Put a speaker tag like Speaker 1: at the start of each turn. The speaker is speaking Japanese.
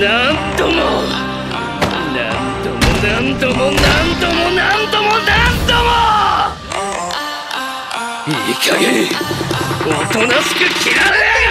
Speaker 1: 何度も何度も何度も何度も何度もなんもいい加減。おとなしく切られ